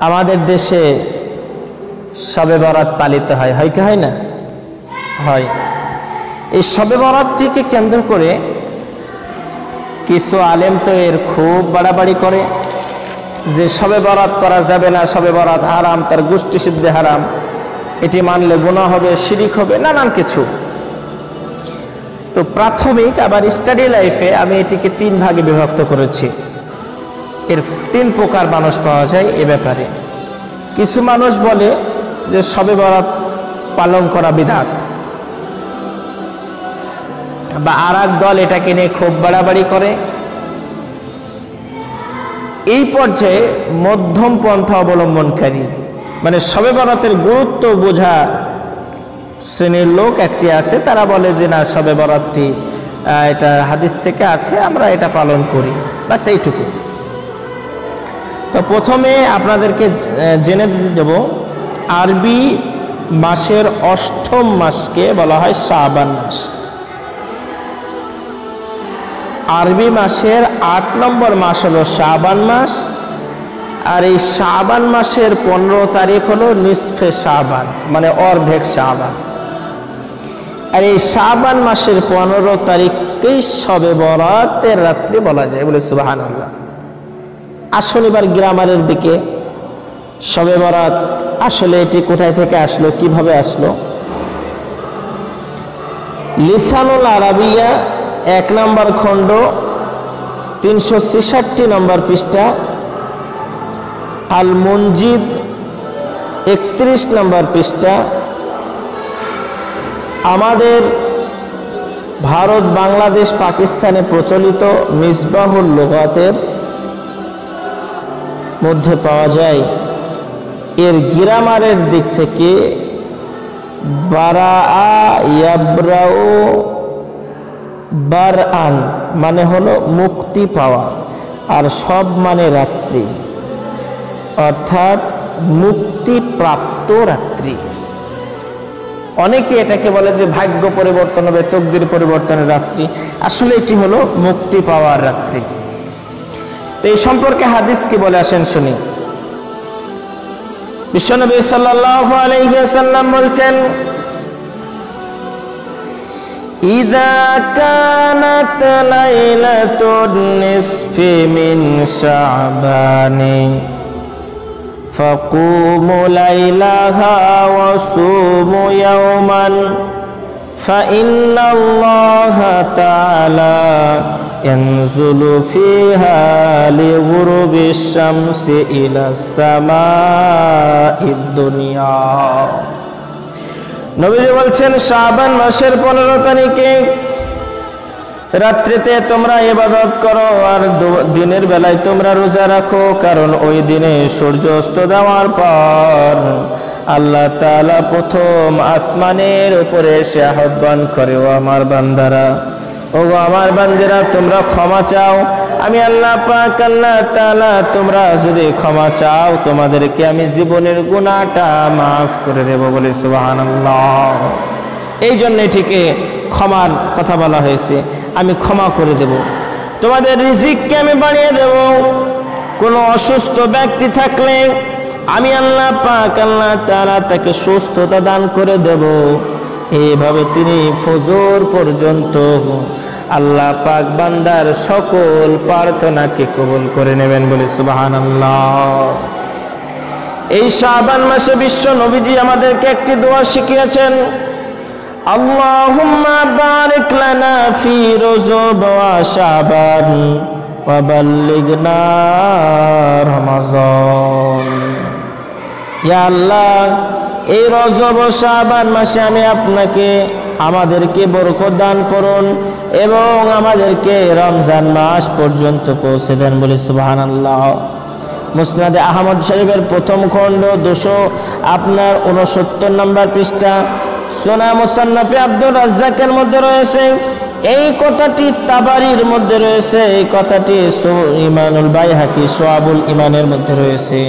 আমাদের দেশে শবে বরাত পালিত হয়। হয় কি হয় না? হয়। এই শবে বরাতটিকে কেন্দ্র করে কিছু আলেম তো এর খুব বাড়াবাড়ি করে যে সবে বরাত করা যাবে না সবে বরাত হারাম, তার গোষ্ঠী সিদ্ধে হারাম। এটি মানলে গুণা হবে, শিরিক হবে, নানান কিছু। তো প্রাথমিক আবার স্টাডি লাইফে আমি এটিকে তিন ভাগে বিভক্ত করেছি। এর তিন প্রকার মানুষ পাওয়া যায় এ ব্যাপারে। কিছু মানুষ বলে যে সবে বরাত পালন করা বিধাত। বা আর দল এটাকে নিয়ে খুব বাড়াবাড়ি করে। এই পর্যায়ে মধ্যম পন্থা অবলম্বনকারী মানে সবে বরাতের গুরুত্ব বোঝা শ্রেণির লোক একটি আছে, তারা বলে যে না, সবে বরাতটি এটা হাদিস থেকে আছে, আমরা এটা পালন করি। বা এইটুকু। তো প্রথমে আপনাদেরকে জেনে দিতে যাব, আরবি মাসের অষ্টম মাসকে বলা হয় শাবান মাস। আরবি মাসের আট নম্বর মাস হলো শাবান মাস, আর এই শাবান মাসের পনেরো তারিখ হলো নিসফে শাবান মানে অর্ধেক শাবান। আর এই শাবান মাসের পনেরো তারিখকেই সবে বরাতের রাত্রি বলা যায়, বলে সুবাহান আল্লাহ আসলে এবার গ্রামারের দিকে। সবে বরাত, আসলে এটি কোথায় থেকে আসলো, কীভাবে আসলো? লিসানুল আরাবিয়া এক নম্বর খণ্ড, তিনশো ছেষট্টি নম্বর পৃষ্ঠা। আল মঞ্জিদ একত্রিশ নম্বর পৃষ্ঠা। আমাদের ভারত বাংলাদেশ পাকিস্তানে প্রচলিত মিসবাহুল লোগাতের মধ্যে পাওয়া যায়। এর গিরামারের দিক থেকে বারা আন মানে হলো মুক্তি পাওয়া আর সব মানে রাত্রি। অর্থাৎ মুক্তি প্রাপ্ত রাত্রি। অনেকে এটাকে বলে যে ভাগ্য পরিবর্তন হবে, তকদির পরিবর্তনের রাত্রি। আসলে এটি হলো মুক্তি পাওয়ার রাত্রি। তো এই সম্পর্কে হাদিস কি বলে আসেন শুনি বিশ্বনবী সাল্লাল্লাহু আলাইহি ওয়াসাল্লাম বলছেন إذا كانت ليلة النصف من شعبان فقوموا ليلها وصوموا يوما فإن الله تعالى ينزل فيها لغروب الشمس إلى السماء الدنيا নবীজি বলছেন শাবান মাসের পনেরো তারিখে রাত্রিতে তোমরা ইবাদত করো আর দিনের বেলায় তোমরা রোজা রাখো কারণ ওই দিনে সূর্য অস্ত দেওয়ার পর আল্লাহ তালা প্রথম আসমানের উপরে সে আহ্বান করে, ও আমার বান্দারা, ও আমার বান্দিরা, তোমরা ক্ষমা চাও। আমি আল্লাহ পাক, আল্লাহ তাআলা, তোমরা যদি ক্ষমা চাও, তোমাদেরকে আমি জীবনের গুনাহটা মাফ করে দেব বলে সুবহানাল্লাহ। এই জন্য এটিকে ক্ষমার কথা বলা হয়েছে, আমি ক্ষমা করে দেব। তোমাদের রিজিককে আমি বাড়িয়ে দেব। কোনো অসুস্থ ব্যক্তি থাকলে আমি আল্লাহ পাক আল্লাহ তাআলা তাকে সুস্থতা দান করে দেব। এইভাবে তিনি ফজর পর্যন্ত আল্লাহ পাক বান্দার সকল প্রার্থনাকে কবুল করে নেবেন বলে সুবাহান এই শাবান মাসে বিশ্ব নবীজি আমাদেরকে একটি দোয়া শিখিয়েছেন লানা ফি রজব ওয়া শাবান ওয়া বাল্লিগনা ইয়া আল্লাহ, এই রজব ও শাবান মাসে আমি আপনাকে, আমাদেরকে বরকত দান করুন এবং আমাদেরকে রমজান মাস পর্যন্ত পৌঁছে দেন বলে সুবাহান আল্লাহ মুসনাদে আহমদ শরীফের প্রথম খণ্ড দুশো, আপনার উনসত্তর নম্বর পৃষ্ঠা। সোনা মুসান্নফি আব্দুল রাজ্জাকের মধ্যে রয়েছে, এই কথাটি তাবারির মধ্যে রয়েছে, এই কথাটি ইমানুল বাই হাকি সোয়াবুল ইমানের মধ্যে রয়েছে।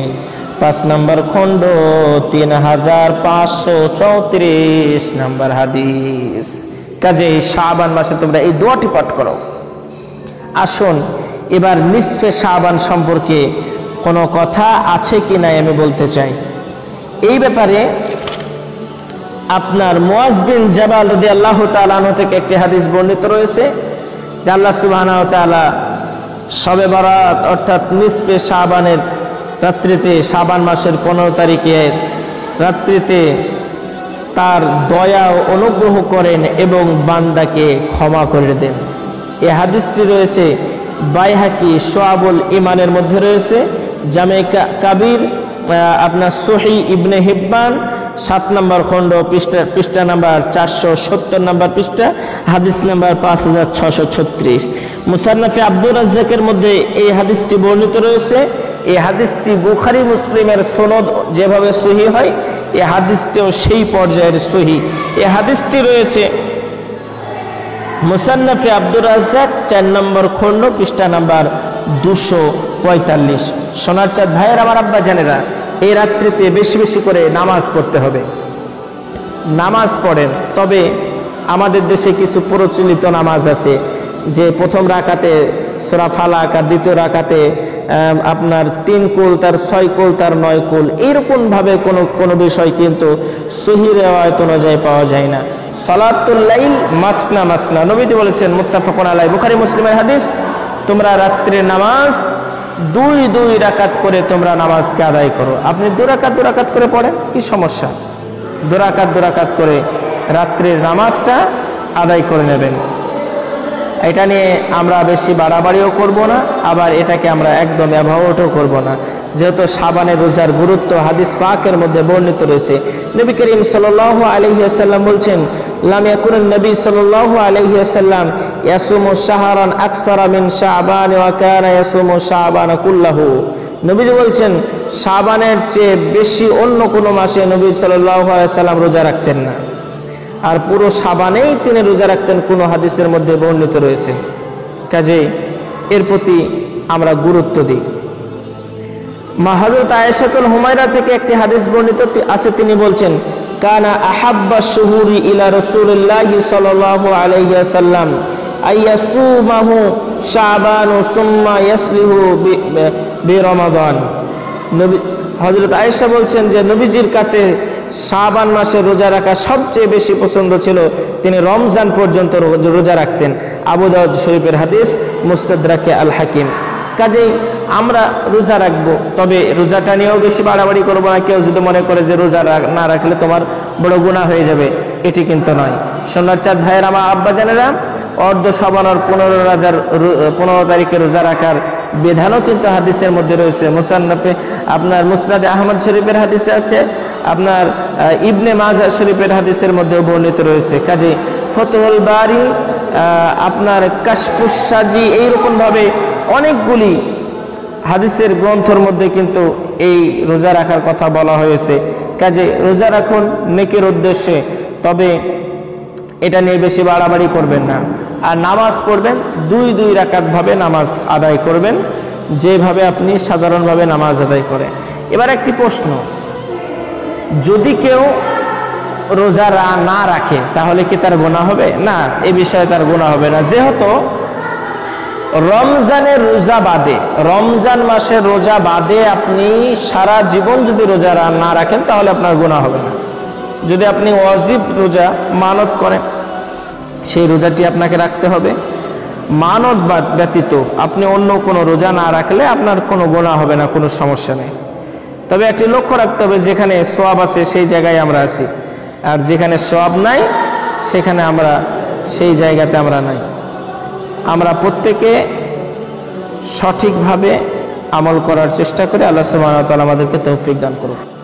পাঁচ নম্বর খণ্ড, তিন হাজার পাঁচশো চৌত্রিশ নম্বর হাদিস। কাজে শাবান মাসে তোমরা এই দোয়াটি পাঠ করো। আসুন, এবার নিসফে শাবান সম্পর্কে কোনো কথা আছে কি নাই আমি বলতে চাই। এই ব্যাপারে আপনার মোয়াজ বিন জাবাল রদি আল্লাহ তালানো থেকে একটি হাদিস বর্ণিত রয়েছে, যে আল্লাহ সুবাহ সবে বারাত অর্থাৎ নিসপে শাবানের রাত্রিতে শাবান মাসের পনেরো তারিখের রাত্রিতে তার দয়া অনুগ্রহ করেন এবং বান্দাকে ক্ষমা করে দেন। এ হাদিসটি রয়েছে বাইহাকি সোয়াবুল ইমানের মধ্যে রয়েছে, জামে কাবির আপনার সহি ইবনে হিব্বান, সাত নম্বর খণ্ড, পৃষ্ঠা পৃষ্ঠা নাম্বার চারশো সত্তর নম্বর পৃষ্ঠা, হাদিস নাম্বার পাঁচ হাজার ছশো ছত্রিশ। মুসান্নাফি আব্দুর রাজ্জাকের মধ্যে এই হাদিসটি বর্ণিত রয়েছে এই হাদিসটি বুখারি মুসলিমের সনদ যেভাবে সহি হয় এ হাদিসটিও সেই পর্যায়ের সহি। এ হাদিসটি রয়েছে মুসান্নাফি আব্দুর রাজ্জাক চার নম্বর খণ্ড পৃষ্ঠা নাম্বার দুশো পঁয়তাল্লিশ। সোনার চাঁদ ভাইয়ের আমার আব্বা জানেরা এই রাত্রিতে বেশি বেশি করে নামাজ পড়তে হবে। নামাজ পড়েন তবে আমাদের দেশে কিছু প্রচলিত নামাজ আছে যে প্রথম রাকাতে সোরা ফালাক আর দ্বিতীয় আম, আপনার তিন কুল, তার ছয় কুল, তার নয় কুল এইরকমভাবে কোনো কোনো বিষয় কিন্তু সহি রেওয়ায়ত অনুযায়ী পাওয়া যায় না। সলাতুল্লাইল মাসনা মাসনা। নবীজি বলেছেন, মুত্তাফাকুন আলাই বুখারি, মুসলিমের হাদিস, তোমরা রাত্রে নামাজ, দুই দুই রাকাত করে তোমরা নামাজকে আদায় করো। আপনি দু রাকাত দু রাকাত করে পড়েন, কি সমস্যা? দুরাকাত দুরাকাত করে রাত্রের নামাজটা আদায় করে নেবেন। এটা নিয়ে আমরা বেশি বাড়াবাড়িও করব না, আবার এটাকে আমরা একদম অ্যাভয়েডও করব না। যেহেতু সাবানের রোজার গুরুত্ব হাদিস পাকের মধ্যে বর্ণিত রয়েছে। নবী করিম সাল আলহিহাসাল্লাম বলছেন, লাম ইয়াকুন নবী নবীজি বলছেন চেয়ে বেশি অন্য কোনো মাসে নবী সাল্লাম রোজা রাখতেন না। আর পুরো সাবানেই তিনি রোজা রাখতেন, কোনো হাদিসের মধ্যে বর্ণিত রয়েছে। কাজে এর প্রতি আমরা গুরুত্ব দিই। মা হজরত হুমায়রা থেকে একটি হাদিস বর্ণিত আছে, তিনি বলছেন, কানা আহাব্বা শুহুরি ইলা রসুলিল্লাহি সাল্লাল্লাহু আলাইহি ওয়াসাল্লাম, আইয়াসুমাহু শাবান নবী হজরত আয়েশা বলছেন যে, নবীজির কাছে শাবান মাসে রোজা রাখা সবচেয়ে বেশি পছন্দ ছিল। তিনি রমজান পর্যন্ত রোজা রাখতেন। আবু দাউদ শরীফের হাদিস, মুস্তাদরাকে আল হাকিম। কাজেই আমরা রোজা রাখব, তবে রোজাটা নিয়েও বেশি বাড়াবাড়ি করব না। কেউ যদি মনে করে যে রোজা না রাখলে তোমার বড় গুণা হয়ে যাবে, এটি কিন্তু নয়। সোনার চাঁদ ভাইয়ের আমার আব্বা জানেরা, অর্ধ সবানোর পনেরো রাজার পনেরো তারিখে রোজা রাখার বিধানও কিন্তু হাদিসের মধ্যে রয়েছে। মুসান্নফে আপনার মুসনাদে আহমদ শরীফের হাদিসে আছে, আপনার ইবনে মাজা শরীফের হাদিসের মধ্যেও বর্ণিত রয়েছে। কাজে ফতহুল বাড়ি আপনার কাশপুসাজি এইরকমভাবে অনেকগুলি হাদিসের গ্রন্থর মধ্যে কিন্তু এই রোজা রাখার কথা বলা হয়েছে। কাজে রোজা রাখুন নেকের উদ্দেশ্যে, তবে এটা নিয়ে বেশি বাড়াবাড়ি করবেন না। আর নামাজ পড়বেন, দুই দুই রাকাতভাবে নামাজ আদায় করবেন, যেভাবে আপনি সাধারণভাবে নামাজ আদায় করেন। এবার একটি প্রশ্ন, যদি কেউ রোজা না রাখে, তাহলে কি তার গোনা হবে? না, এ বিষয়ে তার গোনা হবে না। যেহেতু রমজানের রোজা বাদে, রমজান মাসের রোজা বাদে আপনি সারা জীবন যদি রোজা না রাখেন, তাহলে আপনার গোনা হবে না। যদি আপনি ওয়াজিব রোজা মানত করেন, সেই রোজাটি আপনাকে রাখতে হবে। মানত বাদ ব্যতীত আপনি অন্য কোনো রোজা না রাখলে আপনার কোনো গোনা হবে না, কোনো সমস্যা নেই। তবে একটি লক্ষ্য রাখতে হবে, যেখানে সোয়াব আছে সেই জায়গায় আমরা আছি। আর যেখানে সোয়াব নাই, সেখানে আমরা, সেই জায়গাতে আমরা নাই। আমরা প্রত্যেকে সঠিকভাবে আমল করার চেষ্টা করে। আল্লাহ তাআলা আমাদেরকে তৌফিক দান করুন